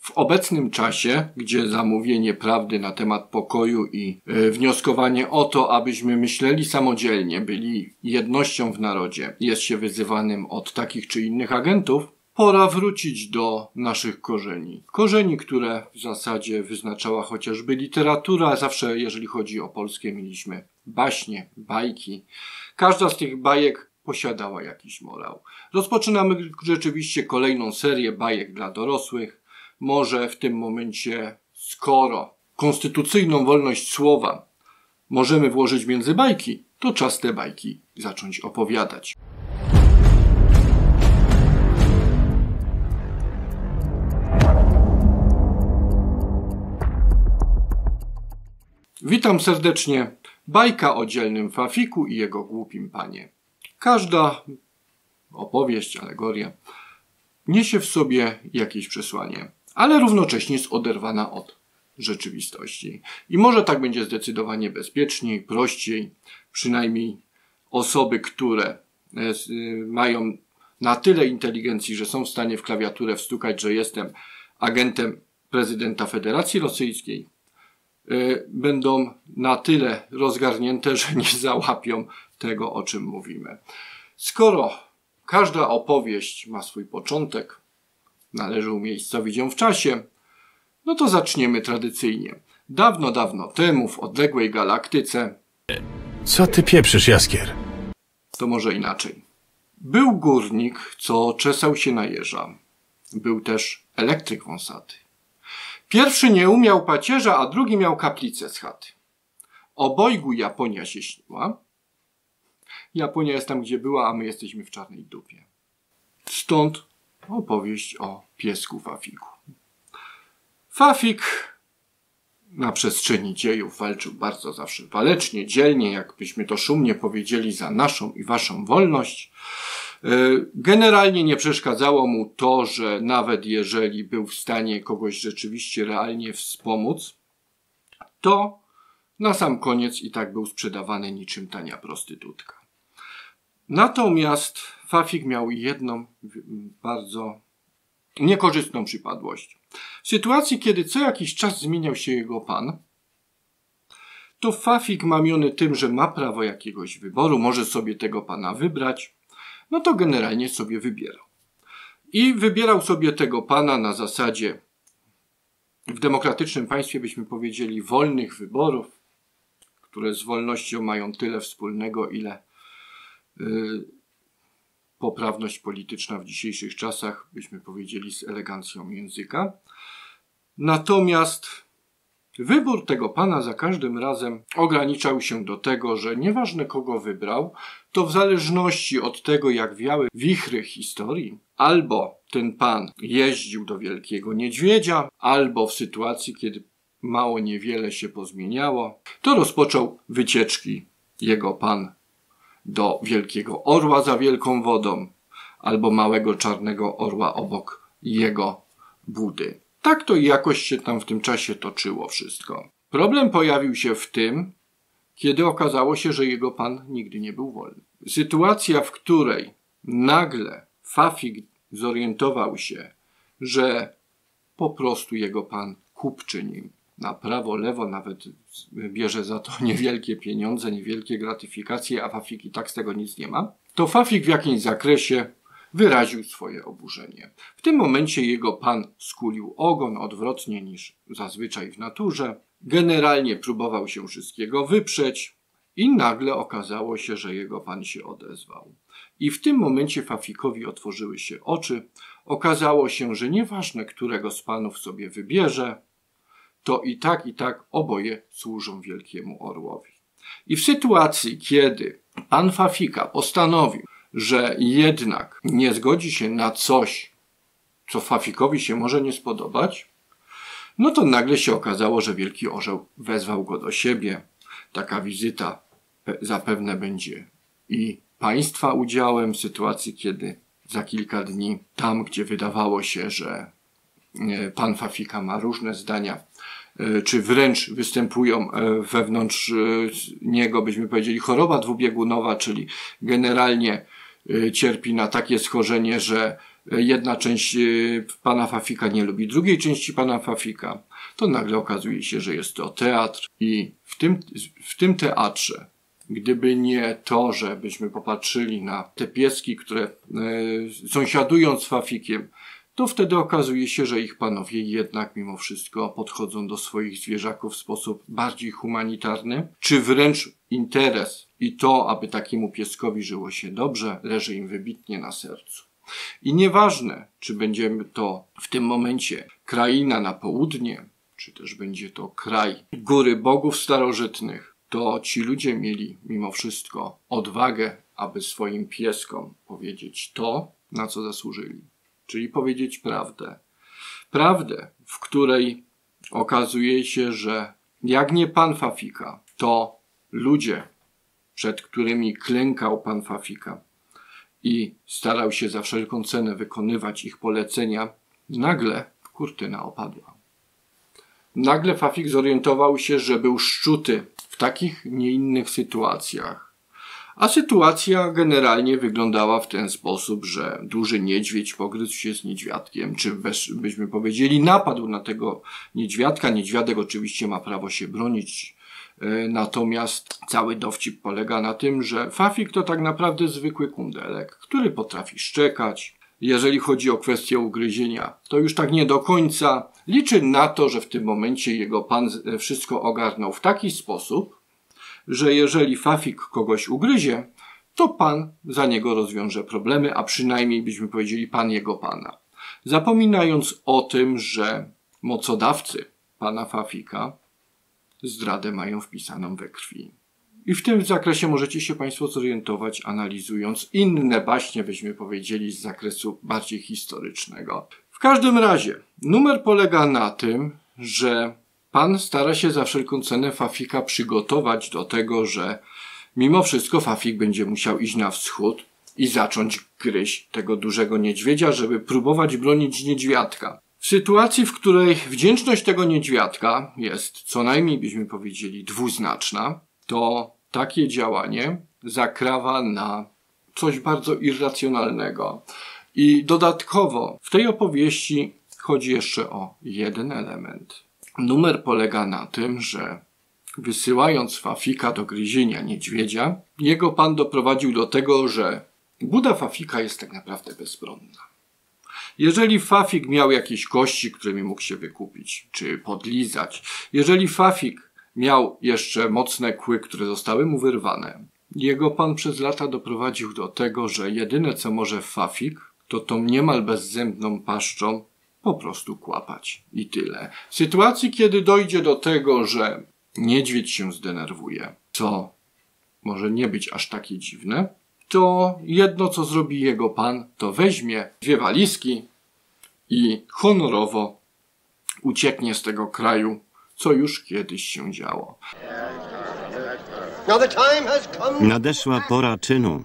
W obecnym czasie, gdzie zamówienie prawdy na temat pokoju i e, wnioskowanie o to, abyśmy myśleli samodzielnie, byli jednością w narodzie, jest się wyzywanym od takich czy innych agentów, pora wrócić do naszych korzeni. Korzeni, które w zasadzie wyznaczała chociażby literatura, zawsze jeżeli chodzi o polskie mieliśmy baśnie, bajki. Każda z tych bajek posiadała jakiś morał. Rozpoczynamy rzeczywiście kolejną serię bajek dla dorosłych. Może w tym momencie, skoro konstytucyjną wolność słowa możemy włożyć między bajki, to czas te bajki zacząć opowiadać. Witam serdecznie. Bajka o dzielnym Fafiku i jego głupim panie. Każda opowieść, alegoria niesie w sobie jakieś przesłanie, ale równocześnie jest oderwana od rzeczywistości. I może tak będzie zdecydowanie bezpieczniej, prościej, przynajmniej osoby, które e, mają na tyle inteligencji, że są w stanie w klawiaturę wstukać, że jestem agentem prezydenta Federacji Rosyjskiej, Y, będą na tyle rozgarnięte, że nie załapią tego, o czym mówimy. Skoro każda opowieść ma swój początek, należy umiejscowić ją w czasie, no to zaczniemy tradycyjnie. Dawno, dawno temu, w odległej galaktyce. Co ty pieprzysz, Jaskier? To może inaczej. Był górnik, co czesał się na jeża. Był też elektryk wąsaty. Pierwszy nie umiał pacierza, a drugi miał kaplicę z chaty. Obojgu Japonia się śniła. Japonia jest tam, gdzie była, a my jesteśmy w czarnej dupie. Stąd opowieść o piesku Fafiku. Fafik na przestrzeni dziejów walczył bardzo zawsze walecznie, dzielnie, jakbyśmy to szumnie powiedzieli, za naszą i waszą wolność. E, generalnie nie przeszkadzało mu to, że nawet jeżeli był w stanie kogoś rzeczywiście realnie wspomóc, to na sam koniec i tak był sprzedawany niczym tania prostytutka. Natomiast Fafik miał jedną bardzo niekorzystną przypadłość. W sytuacji, kiedy co jakiś czas zmieniał się jego pan, to Fafik mamiony tym, że ma prawo jakiegoś wyboru, może sobie tego pana wybrać, no to generalnie sobie wybierał. I wybierał sobie tego pana na zasadzie w demokratycznym państwie byśmy powiedzieli wolnych wyborów, które z wolnością mają tyle wspólnego, ile poprawność polityczna w dzisiejszych czasach, byśmy powiedzieli z elegancją języka. Natomiast Wybór tego pana za każdym razem ograniczał się do tego, że nieważne kogo wybrał, to w zależności od tego, jak wiały wichry historii, albo ten pan jeździł do Wielkiego Niedźwiedzia, albo w sytuacji, kiedy mało niewiele się pozmieniało, to rozpoczął wycieczki jego pan do Wielkiego Orła za Wielką Wodą, albo małego czarnego orła obok jego budy. Tak to jakoś się tam w tym czasie toczyło wszystko. Problem pojawił się w tym, kiedy okazało się, że jego pan nigdy nie był wolny. Sytuacja, w której nagle Fafik zorientował się, że po prostu jego pan kupczy nim na prawo, lewo, nawet bierze za to niewielkie pieniądze, niewielkie gratyfikacje, a Fafik i tak z tego nic nie ma, to Fafik w jakimś zakresie wyraził swoje oburzenie. W tym momencie jego pan skulił ogon odwrotnie niż zazwyczaj w naturze. Generalnie próbował się wszystkiego wyprzeć i nagle okazało się, że jego pan się odezwał. I w tym momencie Fafikowi otworzyły się oczy. Okazało się, że nieważne, którego z panów sobie wybierze, to i tak, i tak oboje służą wielkiemu orłowi. I w sytuacji, kiedy pan Fafika postanowił, że jednak nie zgodzi się na coś, co Fafikowi się może nie spodobać, no to nagle się okazało, że Wielki Orzeł wezwał go do siebie. Taka wizyta zapewne będzie i państwa udziałem w sytuacji, kiedy za kilka dni tam, gdzie wydawało się, że e, pan Fafika ma różne zdania, e, czy wręcz występują e, wewnątrz niego, byśmy powiedzieli, choroba dwubiegunowa, czyli generalnie Y, cierpi na takie schorzenie, że jedna część y, pana Fafika nie lubi drugiej części pana Fafika, to nagle okazuje się, że jest to teatr. I w tym, w tym teatrze Gdyby nie to, że byśmy popatrzyli na te pieski, które e, sąsiadują z Fafikiem, to wtedy okazuje się, że ich panowie jednak mimo wszystko podchodzą do swoich zwierzaków w sposób bardziej humanitarny, czy wręcz interes i to, aby takiemu pieskowi żyło się dobrze, leży im wybitnie na sercu. I nieważne, czy będziemy to w tym momencie kraina na południe, czy też będzie to kraj góry bogów starożytnych, to ci ludzie mieli mimo wszystko odwagę, aby swoim pieskom powiedzieć to, na co zasłużyli. Czyli powiedzieć prawdę. Prawdę, w której okazuje się, że jak nie pan Fafika, to ludzie, przed którymi klękał pan Fafika i starał się za wszelką cenę wykonywać ich polecenia, nagle kurtyna opadła. Nagle Fafik zorientował się, że był szczuty takich, nie innych sytuacjach. A sytuacja generalnie wyglądała w ten sposób, że duży niedźwiedź pogryzł się z niedźwiadkiem, czy bez, byśmy powiedzieli napadł na tego niedźwiadka. Niedźwiadek oczywiście ma prawo się bronić, e, Natomiast cały dowcip polega na tym, że Fafik to tak naprawdę zwykły kundelek, który potrafi szczekać. Jeżeli chodzi o kwestię ugryzienia, to już tak nie do końca. Liczy na to, że w tym momencie jego pan wszystko ogarnął w taki sposób, że jeżeli Fafik kogoś ugryzie, to pan za niego rozwiąże problemy, a przynajmniej byśmy powiedzieli pan jego pana. Zapominając o tym, że mocodawcy pana Fafika zdradę mają wpisaną we krwi. I w tym zakresie możecie się Państwo zorientować, analizując inne baśnie, byśmy powiedzieli, z zakresu bardziej historycznego. W każdym razie, numer polega na tym, że Pan stara się za wszelką cenę Fafika przygotować do tego, że mimo wszystko Fafik będzie musiał iść na wschód i zacząć gryźć tego dużego niedźwiedzia, żeby próbować bronić niedźwiadka. W sytuacji, w której wdzięczność tego niedźwiadka jest co najmniej, byśmy powiedzieli, dwuznaczna, to takie działanie zakrawa na coś bardzo irracjonalnego. I dodatkowo w tej opowieści chodzi jeszcze o jeden element. Numer polega na tym, że wysyłając Fafika do gryzienia niedźwiedzia, jego pan doprowadził do tego, że buda Fafika jest tak naprawdę bezbronna. Jeżeli Fafik miał jakieś kości, którymi mógł się wykupić, czy podlizać, jeżeli Fafik miał jeszcze mocne kły, które zostały mu wyrwane, jego pan przez lata doprowadził do tego, że jedyne co może Fafik, to tą niemal bezzębną paszczą po prostu kłapać. I tyle. W sytuacji, kiedy dojdzie do tego, że niedźwiedź się zdenerwuje, co może nie być aż takie dziwne, to jedno, co zrobi jego pan, to weźmie dwie walizki i honorowo ucieknie z tego kraju, co już kiedyś się działo. Nadeszła pora czynu.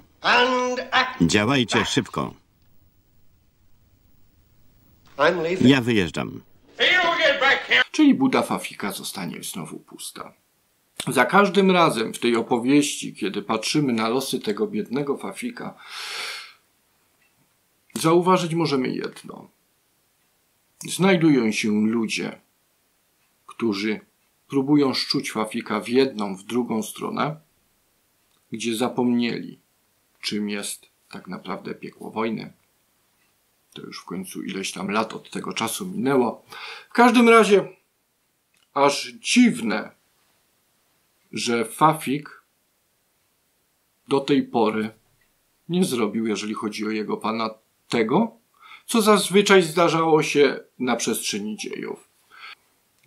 Działajcie szybko. Ja wyjeżdżam. Czyli Buda Fafika zostanie znowu pusta. Za każdym razem w tej opowieści, kiedy patrzymy na losy tego biednego Fafika, zauważyć możemy jedno. Znajdują się ludzie, którzy próbują szczuć Fafika w jedną, w drugą stronę, gdzie zapomnieli, czym jest tak naprawdę piekło wojny, to już w końcu ileś tam lat od tego czasu minęło. W każdym razie, aż dziwne, że Fafik do tej pory nie zrobił, jeżeli chodzi o jego pana, tego, co zazwyczaj zdarzało się na przestrzeni dziejów.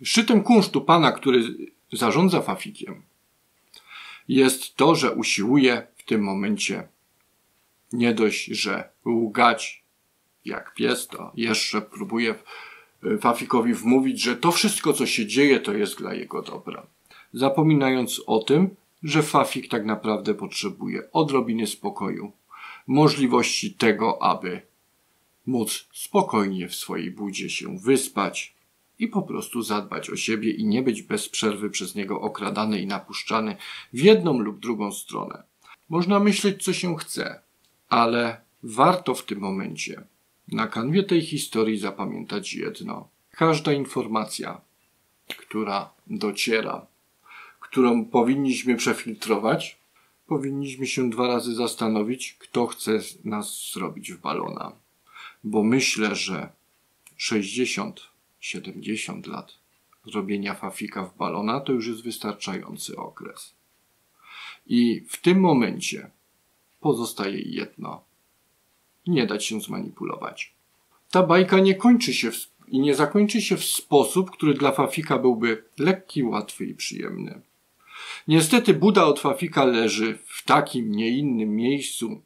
Szczytem kunsztu pana, który zarządza Fafikiem, jest to, że usiłuje w tym momencie nie dość, że łgać jak pies, to jeszcze próbuje Fafikowi wmówić, że to wszystko, co się dzieje, to jest dla jego dobra. Zapominając o tym, że Fafik tak naprawdę potrzebuje odrobiny spokoju, możliwości tego, aby móc spokojnie w swojej budzie się wyspać i po prostu zadbać o siebie i nie być bez przerwy przez niego okradany i napuszczany w jedną lub drugą stronę. Można myśleć, co się chce, ale warto w tym momencie na kanwie tej historii zapamiętać jedno. Każda informacja, która dociera, którą powinniśmy przefiltrować, powinniśmy się dwa razy zastanowić, kto chce nas zrobić w balona. Bo myślę, że 60-70 lat zrobienia fafika w balona to już jest wystarczający okres. I w tym momencie pozostaje jedno. Nie dać się zmanipulować. Ta bajka nie kończy się w, i nie zakończy się w sposób, który dla Fafika byłby lekki, łatwy i przyjemny. Niestety Buda od Fafika leży w takim, nie innym miejscu,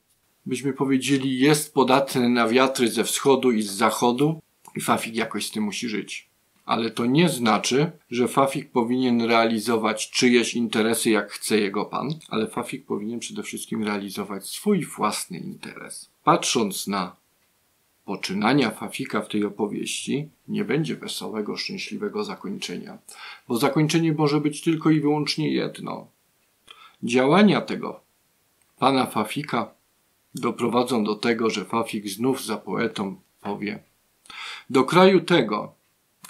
byśmy powiedzieli, jest podatny na wiatry ze wschodu i z zachodu i Fafik jakoś z tym musi żyć. Ale to nie znaczy, że Fafik powinien realizować czyjeś interesy, jak chce jego pan, ale Fafik powinien przede wszystkim realizować swój własny interes. Patrząc na poczynania Fafika w tej opowieści, nie będzie wesołego, szczęśliwego zakończenia, bo zakończenie może być tylko i wyłącznie jedno. Działania tego pana Fafika doprowadzą do tego, że Fafik znów za poetą powie do kraju tego,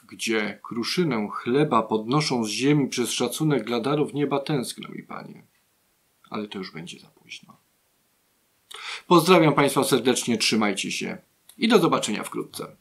gdzie kruszynę chleba podnoszą z ziemi przez szacunek dla darów nieba tęskno mi, panie. Ale to już będzie za późno. Pozdrawiam Państwa serdecznie, trzymajcie się i do zobaczenia wkrótce.